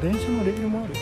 電車のレビューもある